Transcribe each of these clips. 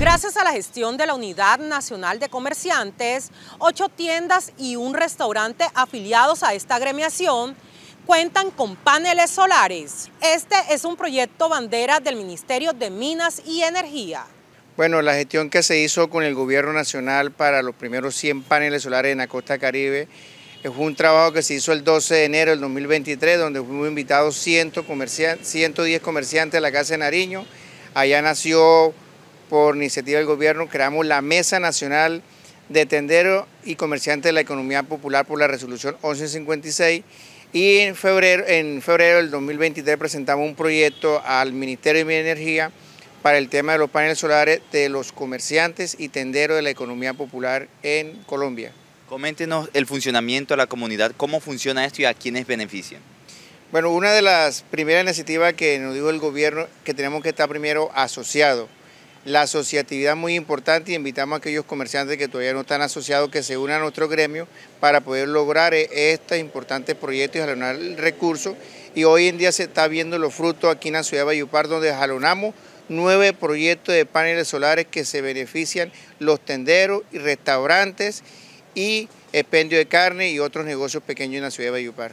Gracias a la gestión de la Unidad Nacional de Comerciantes, ocho tiendas y un restaurante afiliados a esta agremiación cuentan con paneles solares. Este es un proyecto bandera del Ministerio de Minas y Energía. Bueno, la gestión que se hizo con el gobierno nacional para los primeros 100 paneles solares en la costa caribe es un trabajo que se hizo el 12 de enero del 2023, donde fuimos invitados 110 comerciantes a la Casa de Nariño. Allá nació por iniciativa del gobierno, creamos la Mesa Nacional de Tenderos y Comerciantes de la Economía Popular por la resolución 1156 y en febrero, en febrero del 2023 presentamos un proyecto al Ministerio de Energía para el tema de los paneles solares de los comerciantes y tenderos de la economía popular en Colombia. Coméntenos el funcionamiento de la comunidad, cómo funciona esto y a quiénes benefician. Bueno, una de las primeras iniciativas que nos dijo el gobierno que tenemos que estar primero asociados la asociatividad muy importante y invitamos a aquellos comerciantes que todavía no están asociados que se unan a nuestro gremio para poder lograr este importante proyecto y jalonar el recurso. Y hoy en día se está viendo los frutos aquí en la ciudad de Bayupar, donde jalonamos nueve proyectos de paneles solares que se benefician los tenderos y restaurantes y expendio de carne y otros negocios pequeños en la ciudad de Bayupar.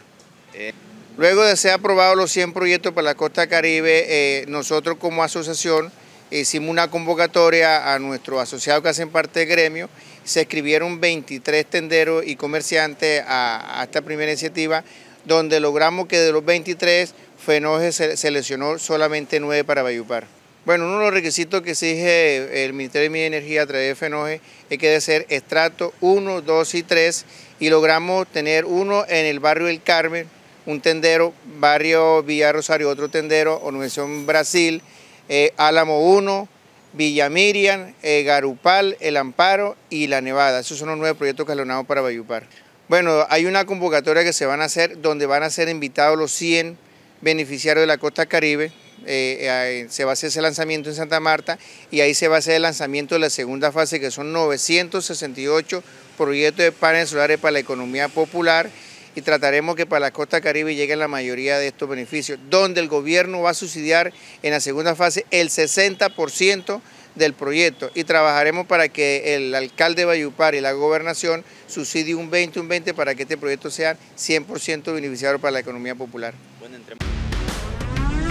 Luego de ser aprobados los 100 proyectos para la costa caribe, eh, nosotros como asociación hicimos una convocatoria a nuestros asociados que hacen parte del gremio, se escribieron 23 tenderos y comerciantes a, esta primera iniciativa, donde logramos que de los 23, FENOGE seleccionó solamente 9 para Bayupar. Bueno, uno de los requisitos que exige el Ministerio de Energía a través de FENOGE es que debe ser extracto 1, 2 y 3 y logramos tener uno en el barrio del Carmen, un tendero, barrio Villa Rosario, otro tendero, Organización Brasil, eh, Álamo 1, Villa Miriam, eh, Garupal, El Amparo y La Nevada. Esos son los nueve proyectos que para Bayupar. Bueno, hay una convocatoria que se van a hacer donde van a ser invitados los 100 beneficiarios de la costa caribe. Eh, se va a hacer ese lanzamiento en Santa Marta y ahí se va a hacer el lanzamiento de la segunda fase que son 968 proyectos de paneles solares para la economía popular y trataremos que para la costa caribe lleguen la mayoría de estos beneficios, donde el gobierno va a subsidiar en la segunda fase el 60% del proyecto y trabajaremos para que el alcalde de Bayupar y la gobernación subsidie un 20, un 20 para que este proyecto sea 100% beneficiario para la economía popular.